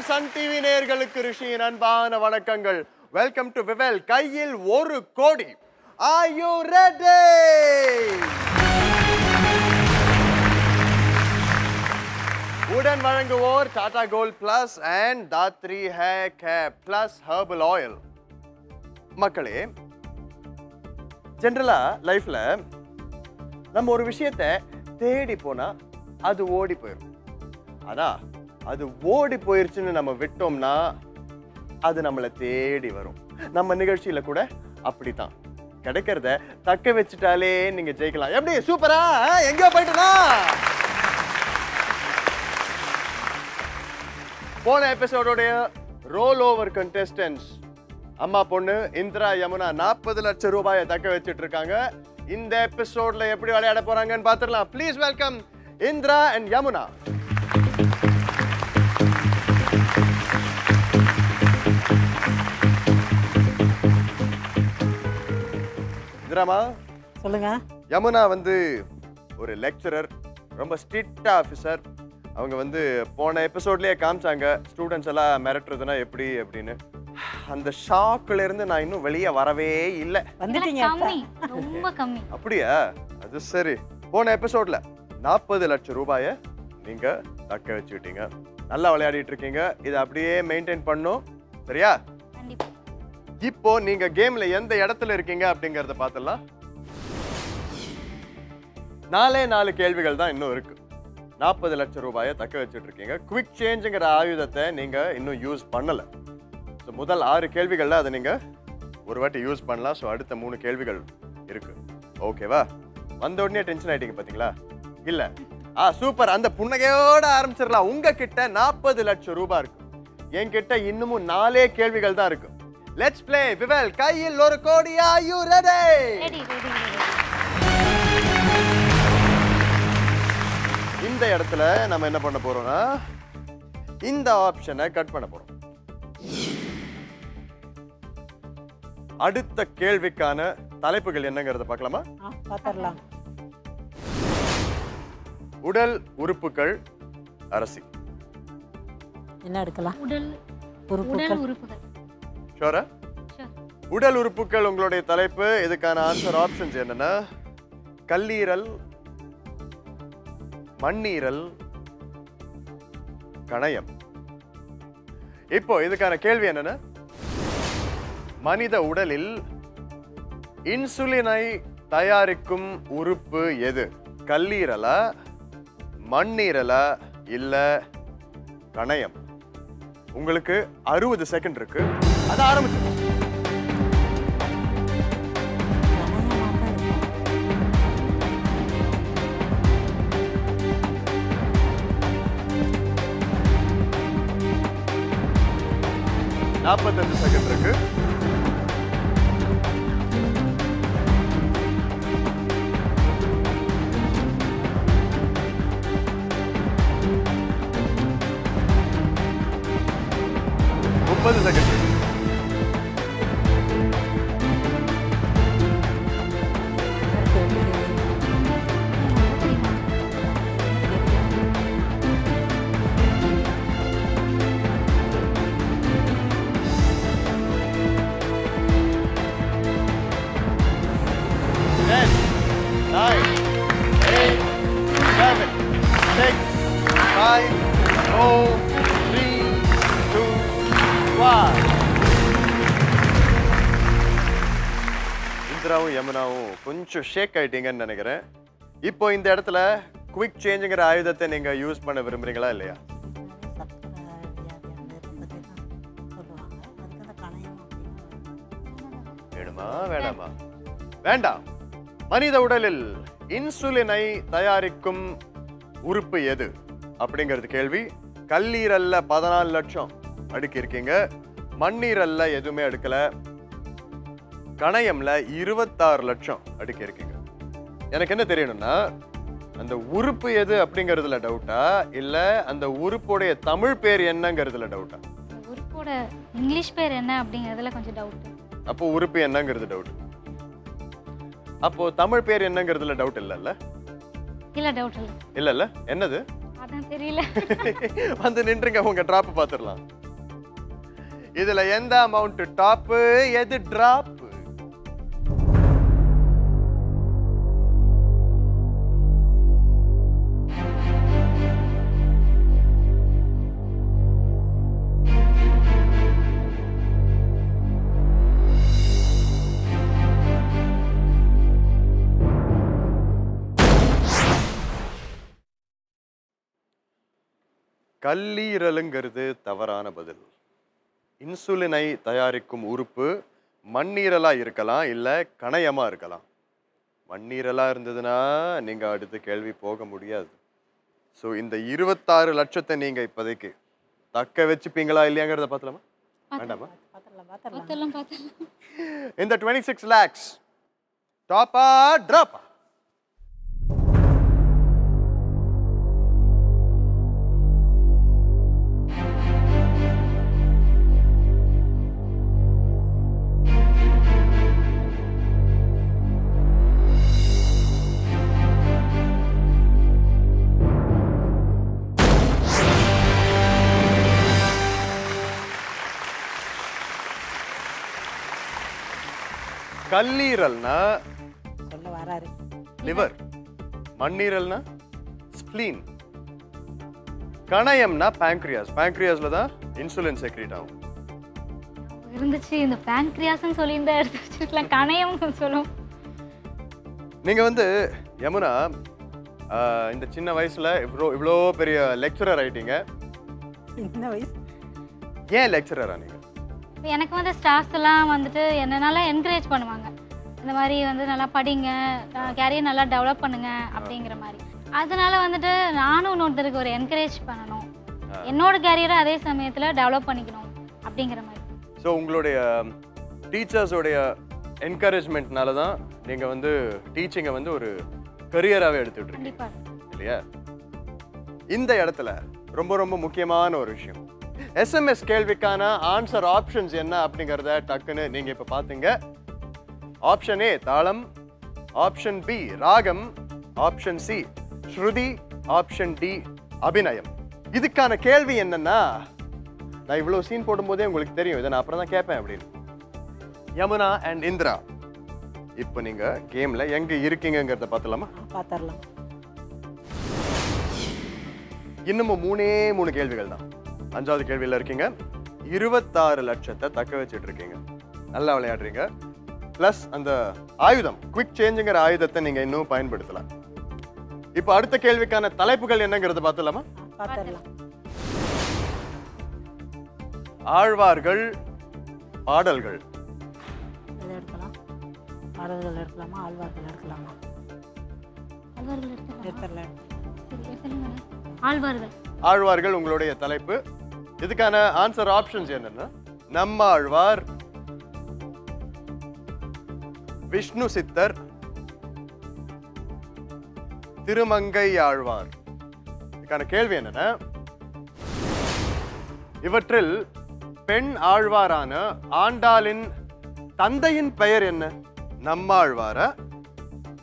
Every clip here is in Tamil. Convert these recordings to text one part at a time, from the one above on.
சன் டிவி நேயர்களுக்கு ரிஷியின் அன்பான வணக்கங்கள். வெல்கம் டு விவெல் கையில் ஒரு கோடி. ஆர் யூ ரெடி உடன் வழங்குவோர் Tata gold plus and Dhathri hair care plus herbal oil மக்களே ஜென்ரலா லைஃப்ல நம்ம ஒரு விஷயத்தை தேடி போனா அது ஓடி போயிடும் ஆனா அது ஓடி போயிருச்சுன்னு நம்ம விட்டோம்னா அது நம்மளை தேடி வரும். நம்ம நிகழ்ச்சியில கூட அப்படித்தான். கிடைக்கிறத தக்க வச்சுட்டாலே நீங்க ஜெயிக்கலாம். எப்படி? சூப்பரா? எங்க போயிட்டுனா? போன எபிசோடோடைய ரோல் ஓவர் கண்டெஸ்டன்ஸ் அம்மா பொண்ணு இந்திரா யமுனா நாற்பது லட்சம் ரூபாயை தக்க வச்சுட்டு இருக்காங்க. இந்த எபிசோட்ல எப்படி விளையாட போறாங்கன்னு பார்த்துடலாம். Please welcome Indira and Yamuna. இந்திராமா சொல்லுங்க. யமுனா வந்து ஒரு லெக்சரர் ரொம்ப ஸ்ட்ரிக்ட் ஆஃபீஸர் அவங்க வந்து போன எபிசோட்லயே காமிச்சாங்க ஸ்டூடெண்ட்ஸ் எல்லாம் மிரட்டுறதுனா எப்படி அப்படின்னு. அந்த ஷாக்ல இருந்து நான் இன்னும் வெளியே வரவே இல்லை. ரொம்ப கம்மி. அப்படியா? அது சரி. போன எபிசோட்ல நாற்பது லட்சம் ரூபாயை நீங்க தக்க வச்சுக்கிட்டீங்க. நல்லா விளையாடிட்டு இருக்கீங்க. இதை அப்படியே மெயின்டைன் பண்ணும். சரியா? இப்போ நீங்க கேம்ல எந்த இடத்துல இருக்கீங்க அப்படிங்கறத பார்த்துடலாம் நாலே நாலு கேள்விகள் தான் இன்னும் இருக்கு. நாற்பது லட்சம் ரூபாயை தக்க வச்சுட்டு இருக்கீங்க குவிக் சேஞ்சுங்கிற ஆயுதத்தை நீங்க இன்னும் யூஸ் பண்ணல. ஸோ முதல் ஆறு கேள்விகள்ல அதை நீங்க ஒரு வாட்டி யூஸ் பண்ணலாம். ஸோ அடுத்த மூணு கேள்விகள் இருக்கு. ஓகேவா வந்த உடனே டென்ஷன் ஆயிட்டீங்க பாத்தீங்களா? இல்ல. ஆ சூப்பர் அந்த புன்னகையோட ஆரம்பிச்சிடலாம். உங்ககிட்ட நாற்பது லட்சம் ரூபாய் இருக்கு. என்கிட்ட இன்னமும் நாலே கேள்விகள் தான் இருக்கு. லெட்ஸ் ப்ளே விவல் கையில் ஒரு கோடி are you ready ready ready இந்த இடத்துல நம்ம என்ன பண்ண போறோம்னா இந்த ஆப்ஷனை கட் பண்ண போறோம். அடுத்த கேள்விக்கான தலைப்புகள் என்னங்கிறத பார்க்கலாமா? ஆ, பாத்திரலாம் உடல் உறுப்புகள் அரசி. என்ன எடுக்கலாம்? உடல் உறுப்புகள். உடல் உறுப்புகள். ஷோரா. உடல் உறுப்புகள் உங்களுடைய தலைப்பு. இதுக்கான ஆன்சர் ஆப்ஷன்ஸ் என்னன்னா கல்லீரல் மண்ணீரல் கணையம். இப்போ இதுக்கான கேள்வி என்னன்னா மனித உடலில் இன்சுலினை தயாரிக்கும் உறுப்பு எது? கல்லீரலா மண்ணீரலா இல்ல கணையம்? உங்களுக்கு அறுபது செகண்ட் இருக்கு. அது ஆரம்பிச்சு. நாற்பத்தஞ்சு செகண்ட் இருக்கு. முப்பது செகண்ட் ருத்ராவும் யமுனாவும் கொஞ்சம் ஷேக் ஆயிட்டீங்கன்னு நினைக்கிறேன். இப்போ இந்த இடத்துல குவிக் சேஞ்சுங்கிற ஆயுதத்தை நீங்க யூஸ் பண்ண விரும்புறீங்களா இல்லையா? வேணுமா? வேணாமா வேண்டாம். மனித உடலில் இன்சுலினை தயாரிக்கும் உறுப்பு எது? அப்படிங்கிறது கேள்வி. கல்லீரல்ல பதினாலு லட்சம் அடுக்கி இருக்கீங்க மண்ணீரல்ல எதுவுமே அடுக்கல. கணையம்ல இருபத்தாறு லட்சம் அடுக்கி இருக்கீங்க. எனக்கு என்ன தெரியணும்னா அந்த உறுப்பு எது அப்படிங்கிறதுல டவுட்டா? இல்ல அந்த உறுப்புடைய தமிழ் பேர் என்னங்கிறதுல டவுட்டா? உறுப்போட இங்கிலீஷ் பேர் என்ன அப்படிங்கிறதுல கொஞ்சம் டவுட் அப்போ உறுப்பு என்னங்கிறது டவுட் அப்போ தமிழ் பேர் என்னங்கிறதுல டவுட் இல்லைல்ல? இல்ல டவுட் இல்ல. இல்லைல்ல? என்னது? அதான் தெரியல. வந்து நின்றுங்க உங்க டிராப் பார்த்துடலாம் இதுல எந்த அமௌண்ட் டாப்பு எது டிராப் கல்லீரலுங்கிறது தவறான பதில். இன்சுலினை தயாரிக்கும் உறுப்பு மண்ணீரலா இருக்கலாம் இல்ல கணையமா இருக்கலாம். மண்ணீரலா இருந்ததுன்னா நீங்க அடுத்த கேள்வி போக முடியாது. ஸோ இந்த இருபத்தாறு லட்சத்தை நீங்க இப்போதைக்கு தக்க வச்சுப்பீங்களா இல்லையாங்கிறத பார்த்தலாமா வேண்டாமா? இந்த டுவெண்ட்டி சிக்ஸ் லேக்ஸ் டாப்பா ட்ராப்பா கல்லீரல்னா? சொல்ல வராரு. லிவர். மண்ணீரல்னா? ஸ்ப்ளீன். கணையம்னா pancreas pancreasல தான் இன்சுலின் செக்ரேட் ஆகும். இருந்துச்சு இந்த பேங்க்ரியாஸ்னு சொல்லியிருந்தா எடுத்து வச்சுக்கலாம் கணையம் சொல்லும். நீங்க வந்து யமுனா இந்த சின்ன வயசுல இவ்வளோ இவ்வளோ பெரிய லெக்சரர் ஆயிட்டீங்க. சின்ன வயசு? ஏன் லெக்சரரா நீங்க? எனக்கு வந்து ஸ்டாஃப்ஸ் எல்லாம் வந்துட்டு என்ன நல்லா என்கரேஜ் பண்ணுவாங்க. இந்த மாதிரி வந்து நல்லா படிங்க கேரியர் நல்லா டெவலப் பண்ணுங்க அப்படிங்கிற மாதிரி. அதனால வந்துட்டு நானும் இன்னொருத்தருக்கு ஒரு என்கரேஜ் பண்ணணும். என்னோட கேரியரை அதே சமயத்தில் டெவலப் பண்ணிக்கணும் அப்படிங்கிற மாதிரி. ஸோ உங்களுடைய டீச்சர்ஸோடைய என்கரேஜ்மெண்ட்னால தான் நீங்க வந்து டீச்சிங்கை வந்து ஒரு கரியராகவே எடுத்துட்டு இருக்கீங்க. இல்லையா? இந்த இடத்துல ரொம்ப ரொம்ப முக்கியமான ஒரு விஷயம். எஸ்எம்எஸ் கேள்விக்கான ஆன்சர் ஆப்ஷன்ஸ் என்ன அப்படிங்கறத டக்குன்னு நீங்க இப்ப பாத்தீங்க. ஆப்ஷன் ஏ தாளம். ஆப்ஷன் பி ராகம். ஆப்ஷன் சி ஸ்ருதி. ஆப்ஷன் டி அபிநயம். இதுக்கான கேள்வி என்னன்னா நான் இவ்வளவு சீன் போடும்போதே உங்களுக்கு தெரியும். இதை நான் அப்புறம் தான் கேட்பேன் அப்படின்னு. யமுனா அண்ட் இந்திரா. இப்போ நீங்க கேம்ல எங்க இருக்கீங்கங்கிறத பார்த்தலாமா பார்த்துடலாம் இன்னமும் மூணே மூணு கேள்விகள் தான். அஞ்சாவது கேள்வியில் இருக்கீங்க. இருபத்தாறு லட்சத்தை தக்க வச்சிட்டு இருக்கீங்க. நல்லா விளையாடுறீங்க. ப்ளஸ் அந்த ஆயுதம் குவிக் சேஞ்சுங்கிற ஆயுதத்தை நீங்க இன்னும் பயன்படுத்தலாம். இப்போ அடுத்த கேள்விக்கான தலைப்புகள் என்னங்கிறத பார்த்துலாமா பார்த்துடலாம். ஆழ்வார்கள் பாடல்கள். பாடல்கள் எடுக்கலாமா? ஆழ்வார்கள் எடுக்கலாமா? ஆழ்வார்கள் உங்களுடைய தலைப்பு. இதுக்கான ஆன்சர் ஆப்ஷன்ஸ் என்னன்னா நம்மாழ்வார் விஷ்ணு சித்தர் திருமங்கை ஆழ்வார். இதுக்கான கேள்வி என்னன்னா இவற்றில் பெண் ஆழ்வாரான ஆண்டாளின் தந்தையின் பெயர் என்ன? நம்மாழ்வாரா?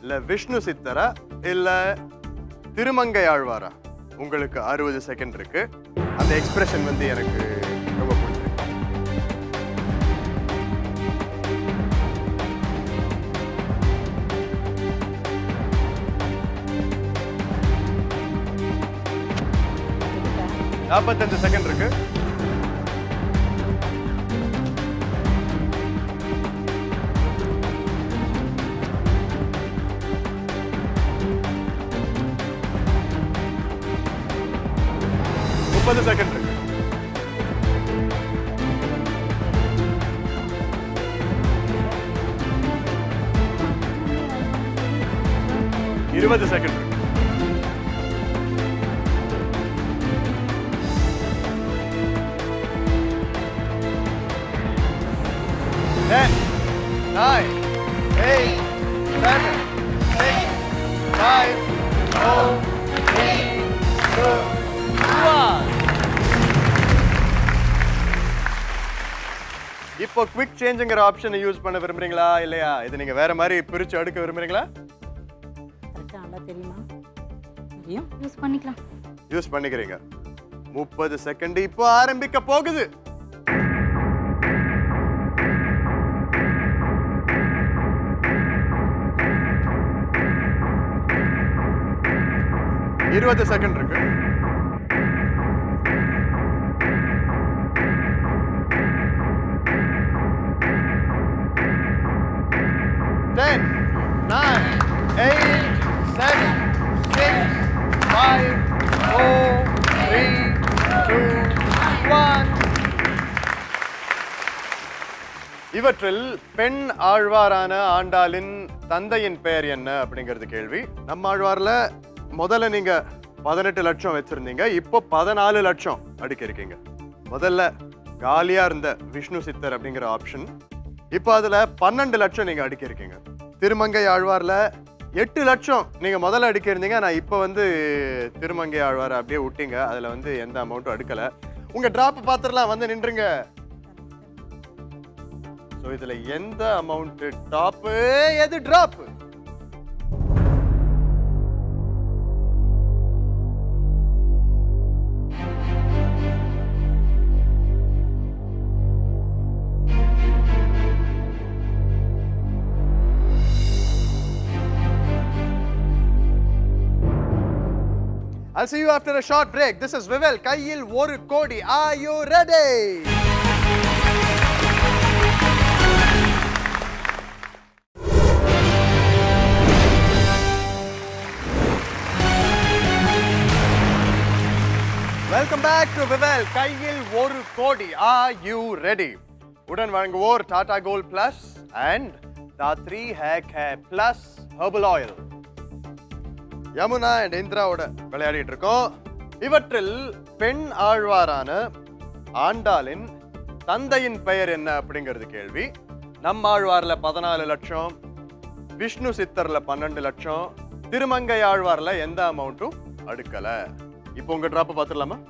இல்ல விஷ்ணு சித்தரா? இல்ல திருமங்கை ஆழ்வாரா? உங்களுக்கு அறுபது செகண்ட் இருக்கு. அந்த எக்ஸ்பிரஷன் வந்து எனக்கு ரொம்ப பிடிச்சிருக்கு. நாற்பத்தஞ்சு செகண்ட் இருக்கு. முப்பது செகண்ட் இருக்கு இருபது செகண்ட் இருக்கு எக்ஸ்சேஞ்சுங்கிற ஆப்ஷனை யூஸ் பண்ண விரும்புறீங்களா? இல்லையா? இது நீங்க வேற மாதிரி பிரிச்சு அடுக்க விரும்புறீங்களா? யூஸ் பண்ணிக்கிறீங்க. முப்பது செகண்ட் இப்போ ஆரம்பிக்க போகுது. இருபது செகண்ட் இருக்கு. இவற்றில் பெண் ஆழ்வாரான ஆண்டாளின் தந்தையின் பெயர் என்ன அப்படிங்கிறது கேள்வி. நம்ம ஆழ்வாரில் முதல்ல நீங்க பதினெட்டு லட்சம் வச்சிருந்தீங்க இப்போ பதினாலு லட்சம் அடிக்க இருக்கீங்க. முதல்ல காலியா இருந்த விஷ்ணு சித்தர் அப்படிங்கிற ஆப்ஷன் இப்போ அதுல பன்னெண்டு லட்சம் நீங்க அடிக்க இருக்கீங்க. திருமங்கை ஆழ்வார்ல எட்டு லட்சம் நீங்க முதல்ல அடிக்க இருந்தீங்க நான் இப்போ வந்து திருமங்கை ஆழ்வார் அப்படியே விட்டீங்க. அதுல வந்து எந்த அமௌண்ட்டும் அடுக்கல. உங்க டிராப் பாத்திரலாம் வந்து நின்றுங்க. ஸோ இதில் எந்த அமௌண்ட் டாப்பு எது drop I'll see you after a short break. This is Vivel. கையில் ஒரு கோடி. Are you ready? Welcome back to விவல் கையில் ஒரு கோடி. ஆர் யூ ரெடி உடன் வழங்குவோர் Tata gold plus and Dhathri hair hey plus herbal oil Yamuna and இந்திராவோட விளையாடிட்டு இருக்கோம். இவற்றில் பெண் ஆழ்வாரான ஆண்டாளின் தந்தையின் பெயர் என்ன அப்படிங்கிறது கேள்வி. நம்ம ஆழ்வாரில் பதினாலு லட்சம் விஷ்ணு சித்தரில் பன்னெண்டு லட்சம் திருமங்கை ஆழ்வாரில் எந்த அமௌண்ட்டும் அடுக்கலை. இப்போ உங்க டிராப் பார்த்துடலாம்.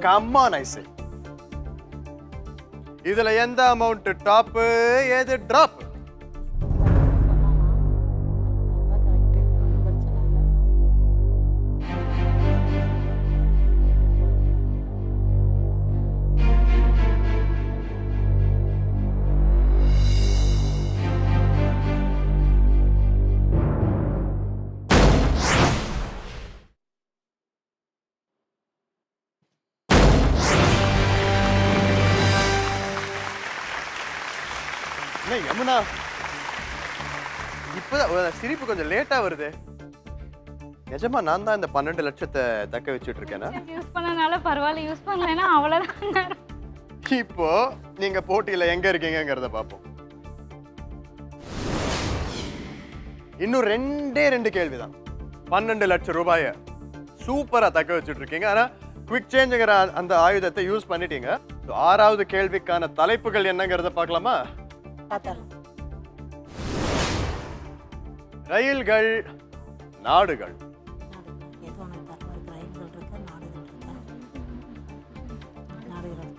கம்மான் சே இதுல எந்த அமௌண்ட் டாப் எது டிராப் என்ன யமுனா? இப்பதான் சிரிப்பு கொஞ்சம் லேட்டா வருது. நிஜமா நான் தான் இந்த பன்னெண்டு லட்சத்தை தக்க வச்சுட்டு இருக்கேனா யூஸ் பண்ணனால பரவாயில்ல யூஸ் பண்ணலைன்னா அவ்வளோதான் இப்போ நீங்க போட்டியில எங்க இருக்கீங்கங்கிறத பார்ப்போம். இன்னும் ரெண்டே ரெண்டு கேள்விதான். பன்னெண்டு லட்சம் ரூபாய சூப்பரா தக்க வச்சுட்டு இருக்கீங்க ஆனா குவிக் சேஞ்சுங்கிற அந்த ஆயுதத்தை யூஸ் பண்ணிட்டீங்க. ஆறாவது கேள்விக்கான தலைப்புகள் என்னங்கிறத பார்க்கலாமா? ரயில்கள் நாடுகள். எது உனக்கு தரமா இருக்கு ரயில்கள் இருக்கா நாடுகள் இருக்கா? நாடுகள்.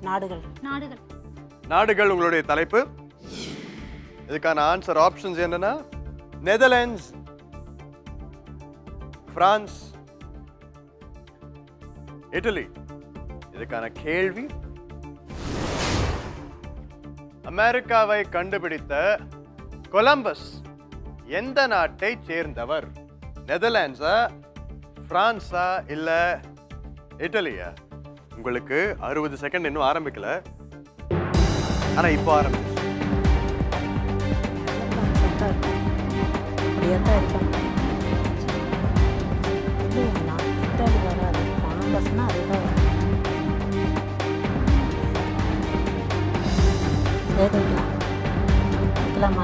நாடுகள். நாடுகள். நாடுகள் உங்களுடைய தலைப்பு. இதுக்கான ஆன்சர் ஆப்ஷன்ஸ் என்னன்னா நெதர்லாண்ட்ஸ் பிரான்ஸ் இட்டலி இதுக்கான கேள்வி அமெரிக்காவை கண்டுபிடித்த கொலம்பஸ் எந்த நாட்டை சேர்ந்தவர்? நெதர்லாண்ட்ஸா பிரான்ஸா இல்ல இட்டலியா? உங்களுக்கு அறுபது செகண்ட் இன்னும் ஆரம்பிக்கல. ஆனா இப்போ ஆரம்பிச்சு.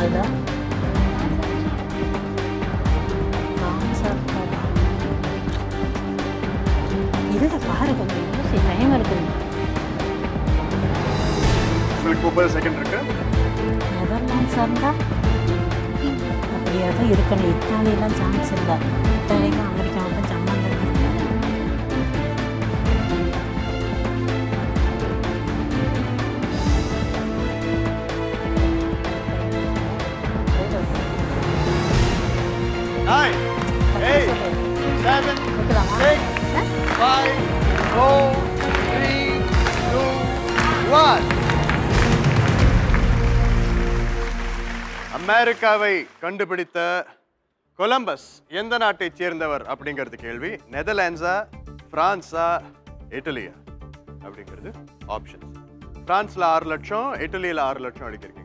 அதுதான் இதில் பாரு கொஞ்சம் யோசி டைம் இருக்குது. உங்களுக்கு முப்பது செகண்ட் இருக்கு. நெதர்லாண்ட்ஸாக இருந்தால் அப்படியே தான் இருக்கணும். இத்தாலியெலாம் சான்ஸ் இல்லை. இத்தாலிக்கும் nine, eight, seven, six, five, four, three, two, one. அமெரிக்காவை கண்டுபிடித்த கொலம்பஸ் எந்த நாட்டைச் சேர்ந்தவர் அப்படிங்கிறது கேள்வி. நெதர்லாண்ட்ஸா பிரான்ஸா இட்டலியா? அப்படிங்கிறது ஆப்ஷன் பிரான்ஸ்ல ஆறு லட்சம் இட்டலியில் ஆறு லட்சம் அடிக்கிறீங்க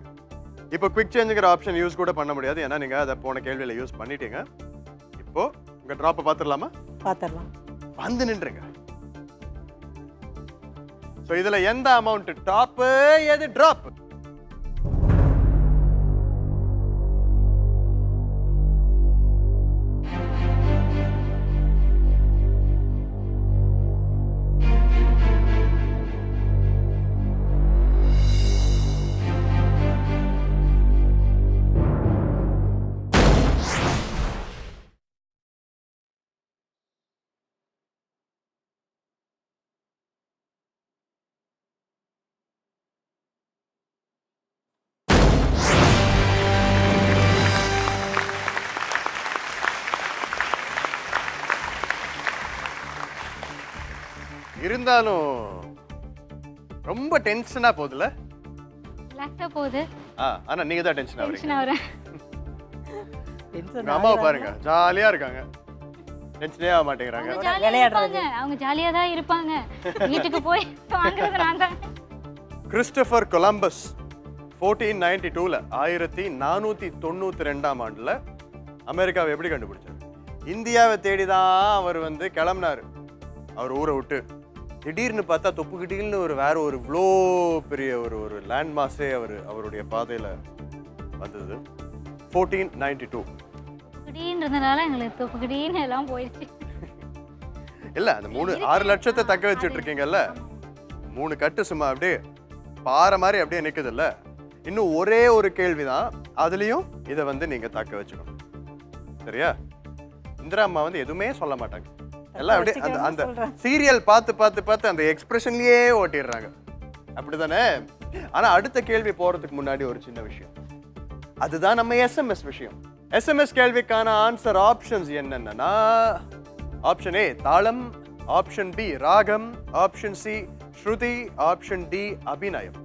இப்போ குவிக் சேஞ்சுங்கிற ஆப்ஷன் யூஸ் கூட பண்ண முடியாது. ஏன்னா நீங்க அதை போன கேள்வியில யூஸ் பண்ணிட்டீங்க. இப்போ உங்க ட்ராப்பை பார்த்துடலாமா? பார்த்துடலாம். வந்து நின்றுங்க. ஸோ இதுல எந்த அமௌண்ட் டாப்பு எது ட்ராப் இருந்தாலும் ரொம்ப டென்ஷனா போகுதுல ரிலாக்ஸாக போகுது. ஆ ஆனா நீங்க தான் டென்ஷன் உங்க அம்மாவை பாருங்க ஜாலியா இருக்காங்க. டென்ஷனே ஆக மாட்டேங்கிறாங்க. இருப்பாங்க. அவங்க ஜாலியாக தான் இருப்பாங்க. வீட்டுக்கு போய் வாங்குறது நான் தான். கிறிஸ்டபர் கொலம்பஸ் ஃபோர்டீன் நைன்டி டூவில் ஆயிரத்தி நானூற்றி தொண்ணூற்றி ரெண்டாம் ஆண்டில் அமெரிக்காவை எப்படி கண்டுபிடிச்சார்? இந்தியாவை தேடி தான் அவர் வந்து கிளம்புனாரு. அவர் ஊரை விட்டு. திடீர்னு பார்த்தா தொப்புக்கிட்டீல்னு ஒரு வேற ஒரு இவ்வளோ பெரிய ஒரு ஒரு லேண்ட் மாஸே அவர் அவருடைய பாதையில் வந்தது. ஃபோர்டீன் நைன்டி டூ கிடீன்றதுனால எங்களுக்கு தொப்பு கிடீன்னு எல்லாம் போயிடுச்சு. இல்லை அந்த மூணு ஆறு லட்சத்தை தக்க வச்சுட்டு இருக்கீங்கல்ல மூணு கட்டு சும்மா அப்படியே பாறை மாதிரி அப்படியே நிக்குதுல்ல? இன்னும் ஒரே ஒரு கேள்விதான். அதுலயும் இதை வந்து நீங்க தக்க வச்சுக்கணும். சரியா? இந்திரா அம்மா வந்து எதுவுமே சொல்ல மாட்டாங்க. எல்லாம் அப்படியே அந்த அந்த. சீரியல் பார்த்து பார்த்து பார்த்து அந்த எக்ஸ்பிரஷன்லயே ஓட்டிடுறாங்க. அப்படிதானே ஆனா அடுத்த கேள்வி போறதுக்கு முன்னாடி ஒரு சின்ன விஷயம். அதுதான் நம்ம எஸ்எம்எஸ் விஷயம். எஸ்எம்எஸ் கேள்விக்கான ஆன்சர் ஆப்ஷன்ஸ் என்னென்னா ஆப்ஷன் ஏ தாளம் ஆப்ஷன் பி ராகம் ஆப்ஷன் சி ஸ்ருதி ஆப்ஷன் டி அபிநயம்.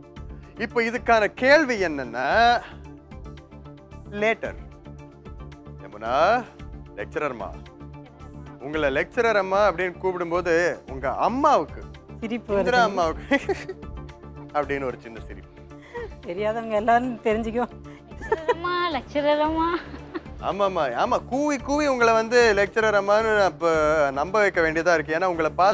இப்போ இதுக்கான கேள்வி என்னன்னா? லேட்டர் யமுனா லெக்சரர்மா உங்களை லெக்சரர் அம்மா அப்படின்னு கூப்பிடும்போது உங்க அம்மாவுக்கு சிரிப்பு அம்மாவுக்கு அப்படின்னு ஒரு சின்ன சிரிப்பு. தெரியாதவங்க எல்லாரும் தெரிஞ்சுக்கும் லெக்சரரம்மா லெக்சரரம்மா ஆமாம்மா. ஆமா கூவி கூவி உங்களை வந்து லெக்சரர் அம்மான்னு அப்போ நம்ப வைக்க வேண்டியதா இருக்கு. ஏன்னா உங்களை பார்த்து